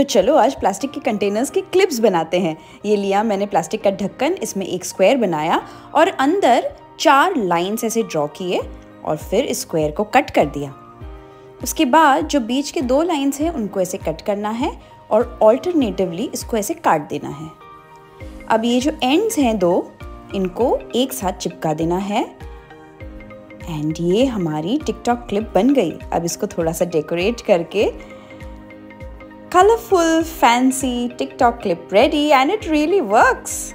तो चलो, आज प्लास्टिक के कंटेनर्स के क्लिप्स बनाते हैं। ये लिया मैंने प्लास्टिक का ढक्कन, इसमें एक स्क्वायर बनाया और अंदर चार लाइंस ऐसे ड्रॉ किए और फिर स्क्वायर को कट कर दिया। उसके बाद जो बीच के दो लाइंस हैं, उनको ऐसे कट करना है और ऑल्टरनेटिवली इसको ऐसे काट देना है। अब ये जो एंड्स हैं दो, इनको एक साथ चिपका देना है। एंड ये हमारी टिकटॉक क्लिप बन गई। अब इसको थोड़ा सा डेकोरेट करके colorful, fancy TikTok clip ready and it really works.